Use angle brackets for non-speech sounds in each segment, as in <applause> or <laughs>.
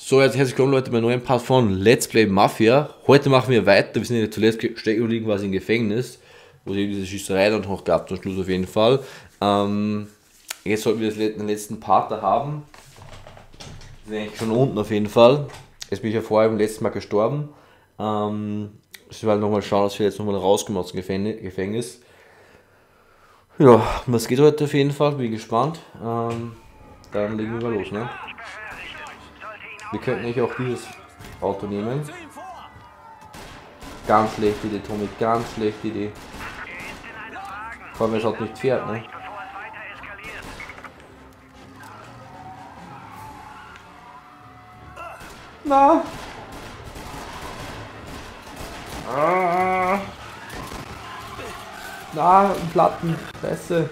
So, jetzt herzlich willkommen Leute bei neuen Part von Let's Play Mafia. Heute machen wir weiter, wir sind ja zuletzt stecken geblieben quasi im Gefängnis, wo sie diese Schießerei dann noch gab, zum Schluss auf jeden Fall. Ähm, jetzt sollten wir den letzten Part da haben. Wir sind eigentlich schon unten auf jeden Fall. Jetzt bin ich ja vorher beim letzten Mal gestorben. Ähm, ich werde nochmal schauen, dass wir jetzt nochmal rauskommen aus dem Gefängnis. Ja, was geht heute auf jeden Fall, bin gespannt. Ähm, dann legen wir mal los, ne? Wir könnten nicht auch dieses Auto nehmen. Ganz schlechte Idee, Tommy, ganz schlechte Idee. Vor allem, es hat nicht fährt, ne? Na! Ah. Na, Platten, Fresse.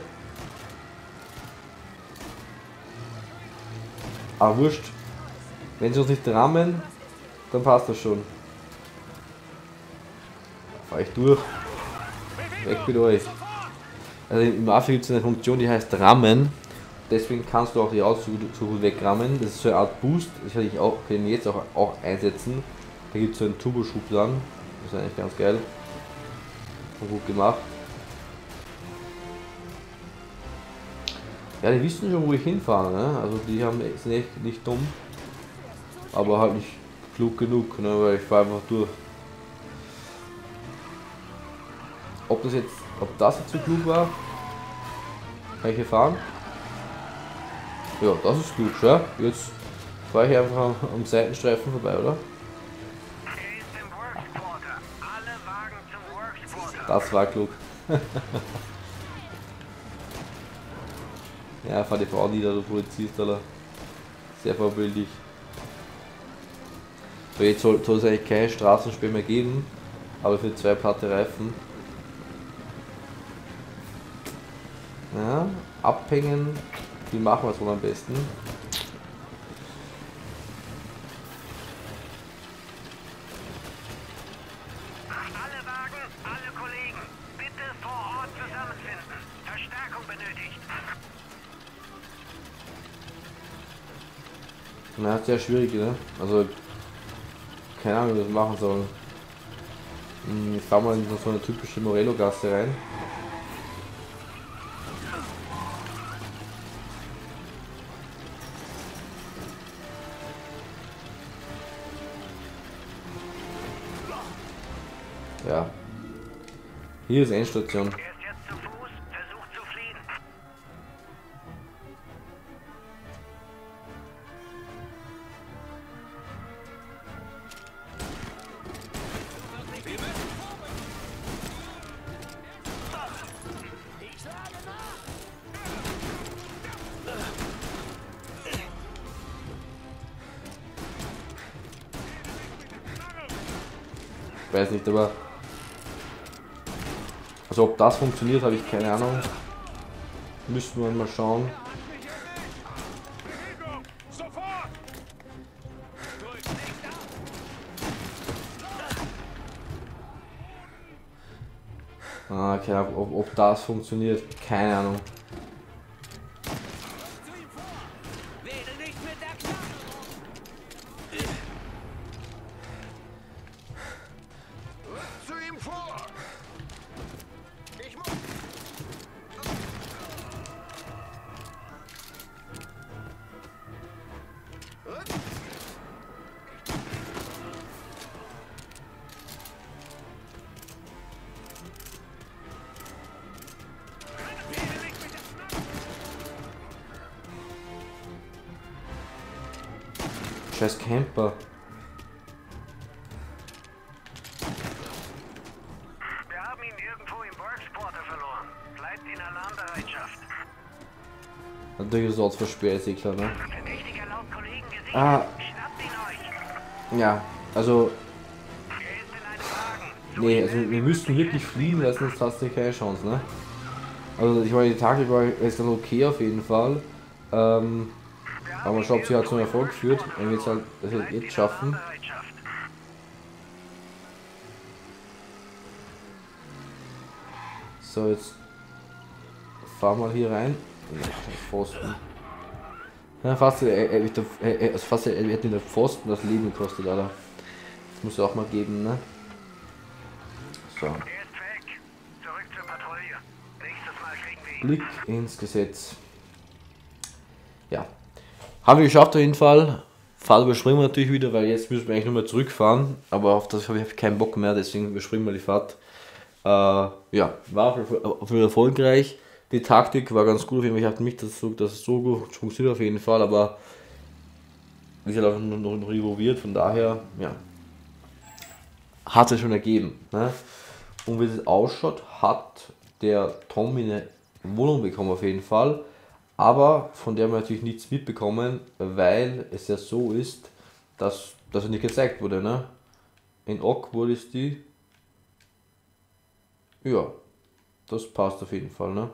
Ah, wurscht. Wenn sie uns nicht rammen, dann passt das schon. Fahr ich durch. Weg mit euch. Also im Mafia gibt es eine Funktion, die heißt Rammen. Deswegen kannst du auch die Autos so gut wegrammen. Das ist so eine Art Boost. Das kann ich auch, kann ich jetzt auch, auch einsetzen. Da gibt es so einen Turboschub dann. Das ist eigentlich ganz geil. Und gut gemacht. Ja, die wissen schon, wo ich hinfahre. Ne? Also die haben, sind echt nicht dumm aber halt nicht klug genug, ne, weil ich fahre einfach durch. Ob das jetzt, ob das jetzt zu klug war, kann ich hier fahren? Ja, das ist klug, ja. Jetzt fahre ich einfach am, am Seitenstreifen vorbei, oder? Das war klug. <laughs> ja, fahr die Frau nieder, du Polizist, Alter. Sehr vorbildlich. So, jetzt soll, soll es eigentlich keine Straßensperre mehr geben, aber für zwei platte Reifen. Ja, abhängen, wie machen wir es wohl am besten? Alle Wagen, alle Kollegen, bitte vor Ort zusammenfinden. Verstärkung benötigt. Na, sehr schwierig, ne? Also keine Ahnung, wie wir das machen sollen. Ich fahre mal in so eine typische Morello-Gasse rein. Ja. Hier ist Endstation. Weiß nicht, aber... Also ob das funktioniert, habe ich keine Ahnung. Müssen wir mal schauen. Ah, okay, ob, ob das funktioniert, keine Ahnung. Scheiß Camper. Wir haben ihn irgendwo im Worksporter verloren. Bleibt in Alarmbereitschaft. Natürlich ist auch versperrt, eh klar, ne? Ah. Ja, also. Nee, also wir müssten wirklich fliehen lassen, sonst hast du keine Chance, ne? Also ich meine, die Tage war ist dann okay auf jeden Fall. Ähm, aber schauen, ob sie halt zum Erfolg führt, wenn wir es halt das halt jetzt schaffen. So, jetzt fahr mal hier rein. Pfosten. Ja, fast, er, er, er, er, also fast, hat in der Pfosten das Leben gekostet, Alter. Das muss er auch mal geben, ne? So. Blick ins Gesetz. Ja. Haben wir geschafft auf jeden Fall. Fall überspringen wir natürlich wieder, weil jetzt müssen wir eigentlich mehr zurückfahren. Aber auf das habe ich keinen Bock mehr, deswegen überspringen wir die Fahrt. Äh, ja, war auf jeden erfolgreich. Die Taktik war ganz gut. Ich hatte es so, dass es so gut funktioniert auf jeden Fall, aber ist ja noch, noch, noch involviert, von daher, ja. Hat es schon ergeben. Ne? Und wie es ausschaut, hat der Tommy eine Wohnung bekommen auf jeden Fall. Aber von der wir natürlich nichts mitbekommen, weil es ja so ist, dass, dass er nicht gezeigt wurde. Ne? In Ockwood ist die. Ja, das passt auf jeden Fall. Ne?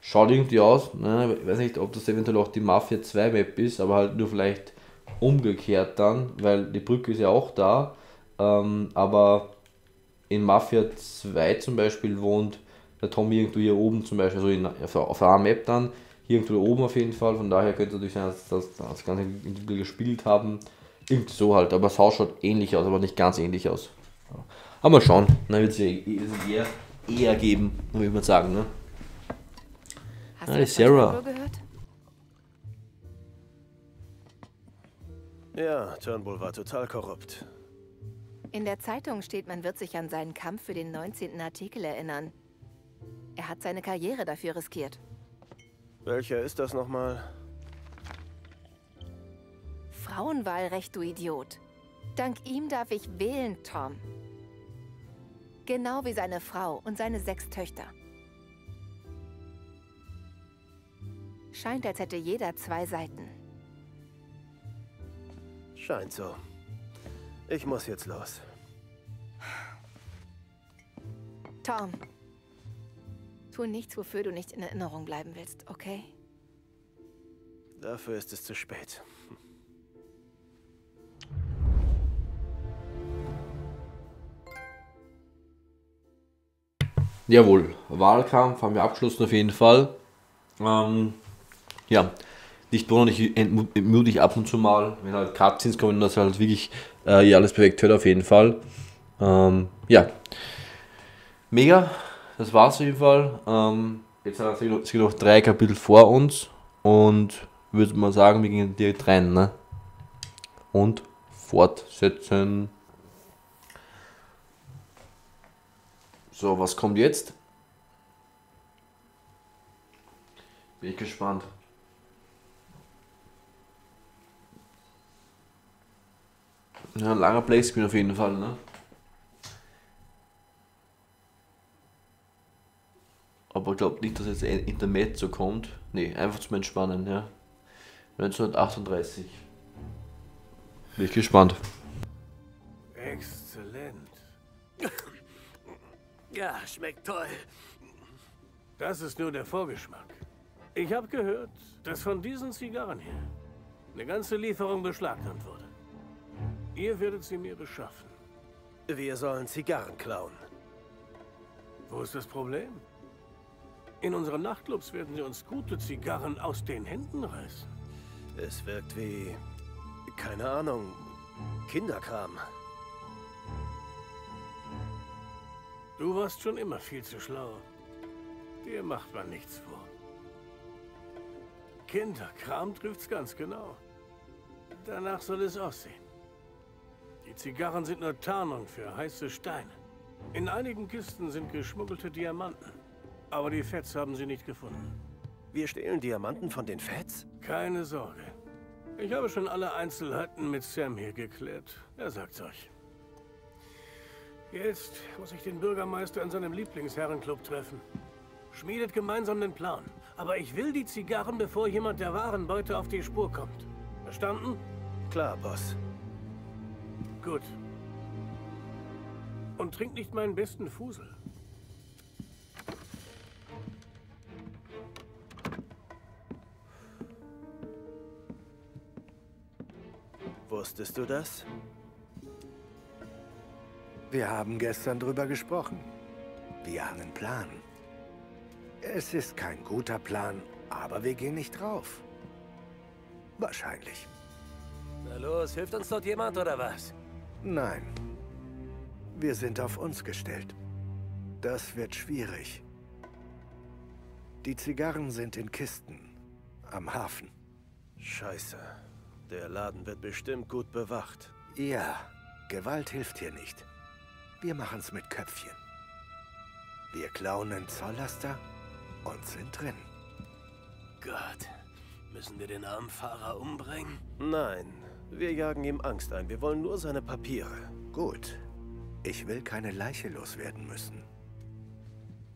Schaut irgendwie aus. Ne? Ich weiß nicht, ob das eventuell auch die Mafia 2 Map ist, aber halt nur vielleicht umgekehrt dann, weil die Brücke ist ja auch da. Ähm, aber in Mafia 2 zum Beispiel wohnt der Tommy irgendwo hier oben zum Beispiel, also in, auf, auf einer Map dann, hier irgendwo oben auf jeden Fall, von daher könnte es natürlich sein, dass dass das Ganze individuell gespielt haben. Irgendwie so halt, aber das Haus schaut ähnlich aus, aber nicht ganz ähnlich aus. Ja. Aber mal schauen, dann wird es eher, eher geben, würde man sagen. Ne? Hast du die Sarah. Ja, Turnbull war total korrupt. In der Zeitung steht, man wird sich an seinen Kampf für den 19. Artikel erinnern. Er hat seine Karriere dafür riskiert. Welcher ist das nochmal? Frauenwahlrecht, du Idiot. Dank ihm darf ich wählen, Tom. Genau wie seine Frau und seine sechs Töchter. Scheint, als hätte jeder zwei Seiten. Scheint so. Ich muss jetzt los. Tom, tu nichts, wofür du nicht in Erinnerung bleiben willst, okay? Dafür ist es zu spät. Jawohl, Wahlkampf haben wir abgeschlossen auf jeden Fall. Ähm, ja, nicht wunderlich entmutig ab und zu mal, wenn halt Cutscenes kommen, dass halt wirklich äh, hier alles perfekt hört auf jeden Fall. Ähm, ja, mega, das war's auf jeden Fall. Ähm, jetzt es gibt noch drei Kapitel vor uns und würde man sagen, wir gehen direkt rein, ne? Und fortsetzen. So, was kommt jetzt? Bin ich gespannt. Ja, ein langer Playscreen auf jeden Fall, ne? Aber ich glaube nicht, dass jetzt ein Intermezzo kommt. Ne, einfach zum Entspannen, ja. 1938. Bin ich gespannt. Exzellent. Ja, schmeckt toll. Das ist nur der Vorgeschmack. Ich habe gehört, dass von diesen Zigarren hier eine ganze Lieferung beschlagnahmt wurde. Ihr werdet sie mir beschaffen. Wir sollen Zigarren klauen. Wo ist das Problem? In unseren Nachtclubs werden sie uns gute Zigarren aus den Händen reißen. Es wirkt wie. keine Ahnung. Kinderkram. Du warst schon immer viel zu schlau. Dir macht man nichts vor. Kinderkram trifft's ganz genau. Danach soll es aussehen. Die Zigarren sind nur Tarnung für heiße Steine. In einigen Kisten sind geschmuggelte Diamanten. Aber die Feds haben sie nicht gefunden. Wir stehlen Diamanten von den Feds? Keine Sorge. Ich habe schon alle Einzelheiten mit Sam hier geklärt. Er sagt's euch. Jetzt muss ich den Bürgermeister in seinem Lieblingsherrenclub treffen. Schmiedet gemeinsam den Plan. Aber ich will die Zigarren, bevor jemand der wahren Beute auf die Spur kommt. Verstanden? Klar, Boss. Gut. Und trink nicht meinen besten Fusel. Wusstest du das? Wir haben gestern drüber gesprochen. Wir haben einen Plan. Es ist kein guter Plan, aber wir gehen nicht drauf. Wahrscheinlich. Na los, hilft uns dort jemand oder was? Nein. Wir sind auf uns gestellt. Das wird schwierig. Die Zigarren sind in Kisten. Am Hafen. Scheiße. Der Laden wird bestimmt gut bewacht. Ja, Gewalt hilft hier nicht. Wir machen's mit Köpfchen. Wir klauen einen Zolllaster und sind drin. Gott. Müssen wir den armen Fahrer umbringen? Nein. Wir jagen ihm Angst ein. Wir wollen nur seine Papiere. Gut. Ich will keine Leiche loswerden müssen.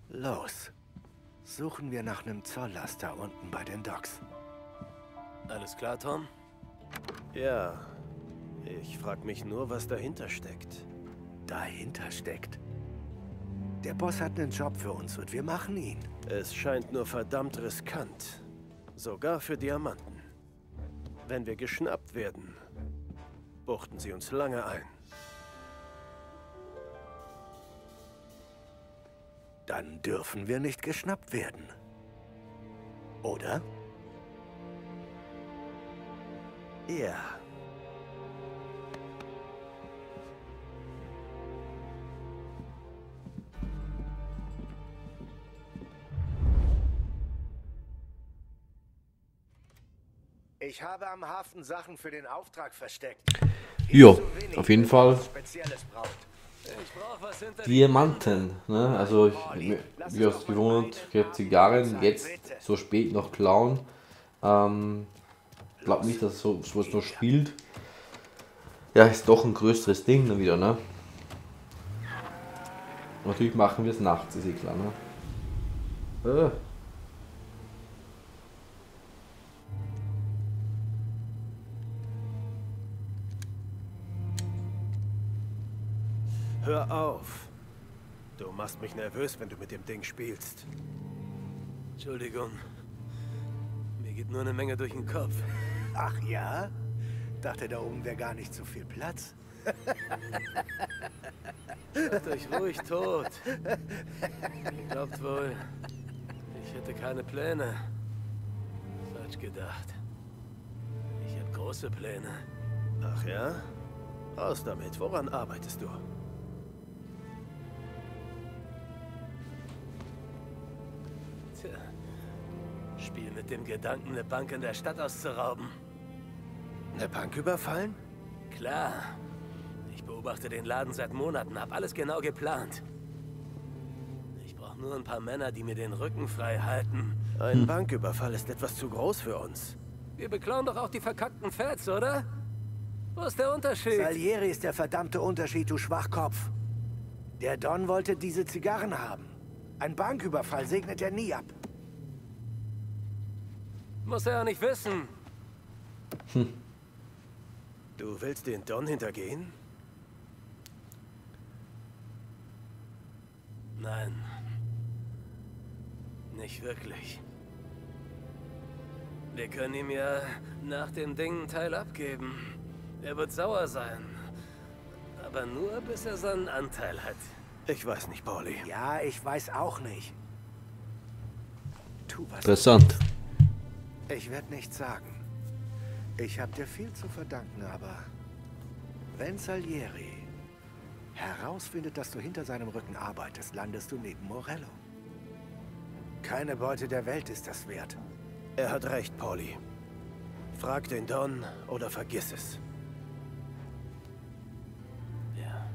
Los. Suchen wir nach einem Zolllaster unten bei den Docks. Alles klar, Tom? Ja. Ich frag mich nur, was dahinter steckt. Dahinter steckt. Der Boss hat einen Job für uns und wir machen ihn. Es scheint nur verdammt riskant. Sogar für Diamanten. Wenn wir geschnappt werden, buchten sie uns lange ein. Dann dürfen wir nicht geschnappt werden. Oder? Ja. Ich habe am Hafen Sachen für den Auftrag versteckt. Wenig, auf jeden Fall Diamanten. Ne? Also, ich, wie aus gewohnt, ich habe Zigarren jetzt so spät noch klauen. Ähm, glaub nicht, dass so sowas noch spielt. Ja, ist doch ein größeres Ding dann wieder, ne? Natürlich machen wir es nachts, ist eh klar, ne? Äh. Hör auf. Du machst mich nervös, wenn du mit dem Ding spielst. Entschuldigung. Mir geht nur eine Menge durch den Kopf. Ach ja? Dachte, da oben wäre gar nicht so viel Platz. Macht euch ruhig tot. Ihr glaubt wohl, ich hätte keine Pläne. Falsch gedacht. Ich habe große Pläne. Ach ja? Raus damit. Woran arbeitest du? Tja. Spiel mit dem Gedanken, eine Bank in der Stadt auszurauben. Eine Bank überfallen? Klar. Ich beobachte den Laden seit Monaten, hab alles genau geplant. Ich brauche nur ein paar Männer, die mir den Rücken frei halten. Ein Banküberfall ist etwas zu groß für uns. Wir beklauen doch auch die verkackten Feds, oder? Wo ist der Unterschied? Salieri ist der verdammte Unterschied, du Schwachkopf. Der Don wollte diese Zigarren haben. Ein Banküberfall segnet er nie ab. Muss er ja nicht wissen. Du willst den Don hintergehen? Nein. Nicht wirklich. Wir können ihm ja nach dem Ding einen Teil abgeben. Er wird sauer sein. Aber nur, bis er seinen Anteil hat. Ich weiß nicht, Pauli. Ja, ich weiß auch nicht. Tu was. Interessant. Ich werde nichts sagen. Ich habe dir viel zu verdanken, aber wenn Salieri herausfindet, dass du hinter seinem Rücken arbeitest, landest du neben Morello. Keine Beute der Welt ist das wert. Er hat recht, Pauli. Frag den Don oder vergiss es. Ja,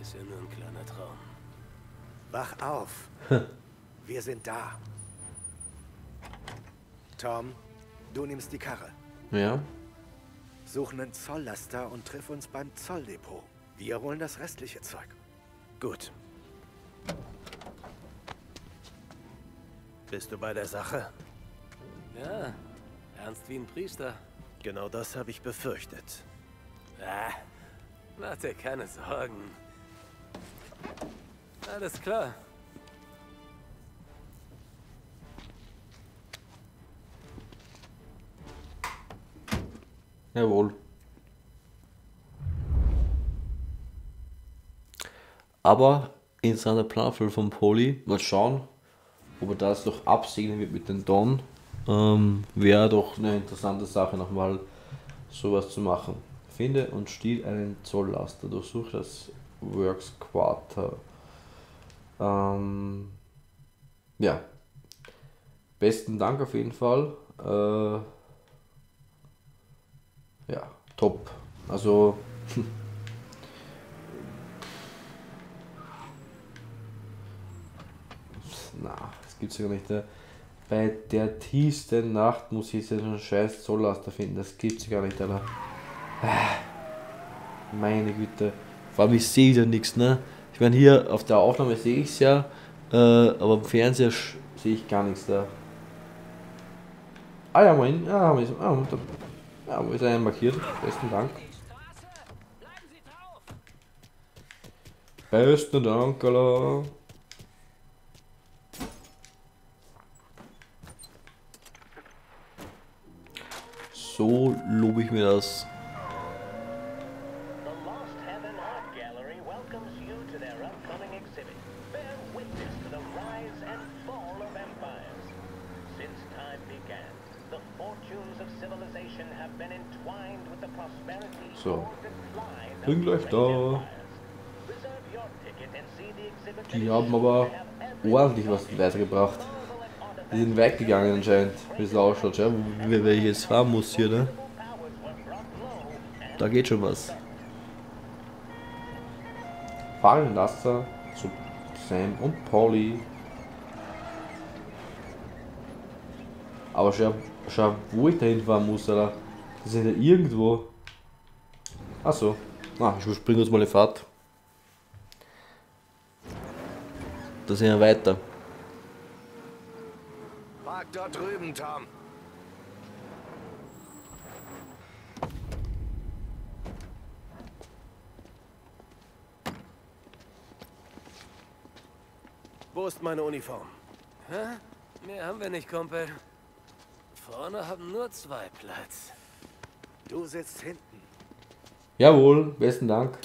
ist ja nur ein kleiner Traum. Wach auf. <laughs> Wir sind da. Tom, du nimmst die Karre. Ja. Such einen Zolllaster und triff uns beim Zolldepot. Wir holen das restliche Zeug. Gut. Bist du bei der Sache? Ja, ernst wie ein Priester. Genau das habe ich befürchtet. Ah, mach dir keine Sorgen. Alles klar. Jawohl. Aber in seiner Planfüll von Poli, mal schauen, ob er das noch absegnen wird mit dem Don. Ähm, Wäre doch eine interessante Sache, nochmal sowas zu machen. Finde und stiehl einen Zolllaster, durchsuch das Works Quarter. Ähm, ja. Besten Dank auf jeden Fall. Äh, ja, top. Also. Na, das gibt's ja gar nicht. Bei der tiefsten Nacht muss ich jetzt einen scheiß Zolllaster finden. Das gibt's ja gar nicht, Alter. Ah, Meine Güte. Vor allem, ich sehe ja nichts, ne? Ich meine, hier auf der Aufnahme sehe ich es ja, äh, aber im Fernseher sehe ich gar nichts da. Ah ja, mein, wir es. Ah, da- ja, wo ist er markiert? Besten Dank. Besten Dank, Alter. So lobe ich mir das. Exhibit that Die haben aber ordentlich was weitergebracht. Die sind weit gegangen anscheinend, wie es ausschaut, ja, wer ich jetzt fahren muss hier, ne? Da geht schon was. Fahren Laster zu Sam und Polly. Aber schau, schau wo ich da hinfahren muss, Alter. Die sind ja irgendwo. Achso. Ah, ich überspringe jetzt mal die Fahrt. Da sind wir weiter. Park dort drüben, Tom. Wo ist meine Uniform? Hä? Mehr haben wir nicht, Kumpel. Vorne haben nur zwei Platz. Du sitzt hinten. Jawohl, besten Dank.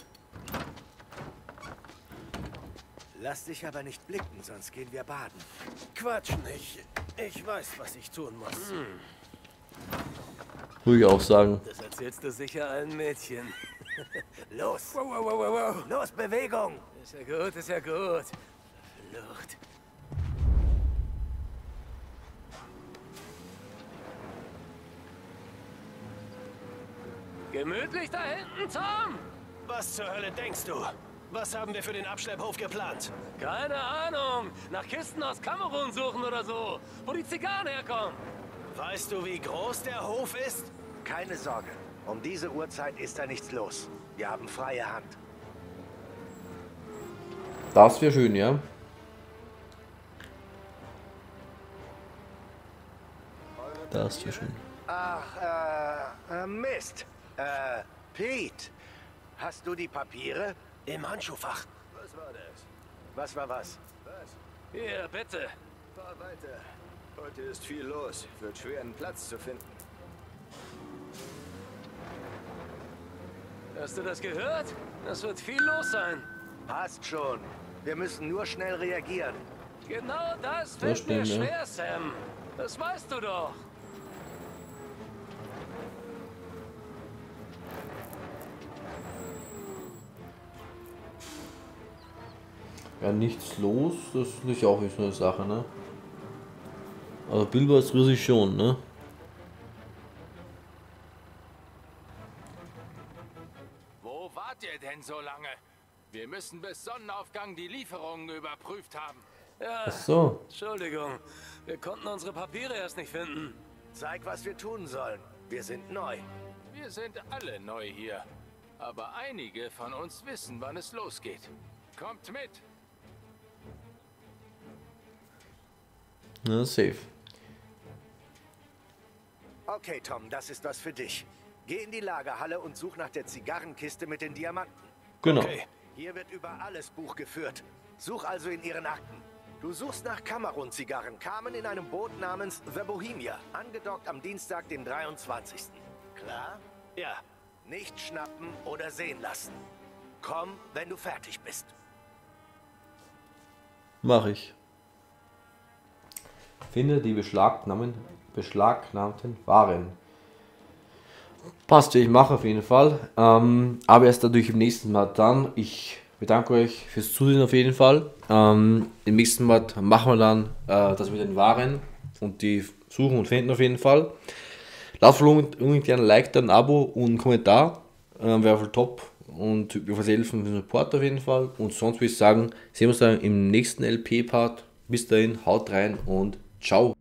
Lass dich aber nicht blicken, sonst gehen wir baden. Quatsch nicht. Ich weiß, was ich tun muss. Würde ich auch sagen. Das erzählst du sicher allen Mädchen. <laughs> Los, Wow, wow, wow, wow, los, Bewegung! Ist ja gut, ist ja gut. Verflucht. Gemütlich da hinten, Tom? Was zur Hölle denkst du? Was haben wir für den Abschlepphof geplant? Keine Ahnung. Nach Kisten aus Kamerun suchen oder so. Wo die Zigarren herkommen. Weißt du, wie groß der Hof ist? Keine Sorge, um diese Uhrzeit ist da nichts los. Wir haben freie Hand. Das wäre schön, ja. Das wäre schön. Ach, äh, äh, Mist. Äh, Pete, hast du die Papiere? Im Handschuhfach. Was war das? Was war was? Was? Hier, bitte. Fahr weiter. Heute ist viel los. Wird schwer, einen Platz zu finden. Hast du das gehört? Das wird viel los sein. Passt schon. Wir müssen nur schnell reagieren. Genau das fällt mir ja. schwer, Sam. Das weißt du doch. Ja, nichts los, das ist ja auch nicht so eine Sache, ne? Aber Bilbo ist riesig schon, ne? Wo wart ihr denn so lange? Wir müssen bis Sonnenaufgang die Lieferungen überprüft haben. Ja, Ach so. Entschuldigung. Wir konnten unsere Papiere erst nicht finden. Zeig, was wir tun sollen. Wir sind neu. Wir sind alle neu hier. Aber einige von uns wissen, wann es losgeht. Kommt mit. Na, safe. Okay, Tom, das ist was für dich. Geh in die Lagerhalle und such nach der Zigarrenkiste mit den Diamanten. Genau. Okay. Hier wird über alles Buch geführt. Such also in ihren Akten. Du suchst nach Kamerun-Zigarren, kamen in einem Boot namens The Bohemia, angedockt am Dienstag, den 23. Klar? Ja. Nicht schnappen oder sehen lassen. Komm, wenn du fertig bist. Mach ich. Finde die beschlagnahmten Waren. Passt, ich mache auf jeden Fall. Ähm, aber erst dadurch im nächsten Mal dann. Ich bedanke euch fürs Zusehen auf jeden Fall. Ähm, Im nächsten Mal machen wir dann äh, das mit den Waren und die suchen und finden auf jeden Fall. Lasst unbedingt gerne ein Like, ein Abo und einen Kommentar. Ähm, Wäre voll top und wir verhelfen den Support auf jeden Fall. Und sonst würde ich sagen, sehen wir uns dann im nächsten LP-Part. Bis dahin, haut rein und ciao.